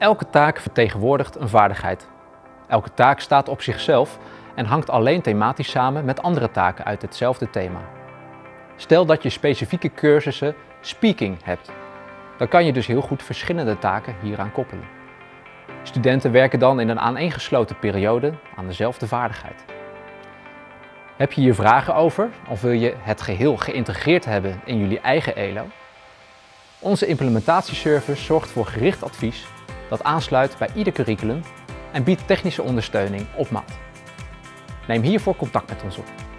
Elke taak vertegenwoordigt een vaardigheid. Elke taak staat op zichzelf en hangt alleen thematisch samen met andere taken uit hetzelfde thema. Stel dat je specifieke cursussen speaking hebt. Dan kan je dus heel goed verschillende taken hieraan koppelen. Studenten werken dan in een aaneengesloten periode aan dezelfde vaardigheid. Heb je hier vragen over of wil je het geheel geïntegreerd hebben in jullie eigen ELO? Onze implementatieservice zorgt voor gericht advies dat aansluit bij ieder curriculum en biedt technische ondersteuning op maat. Neem hiervoor contact met ons op.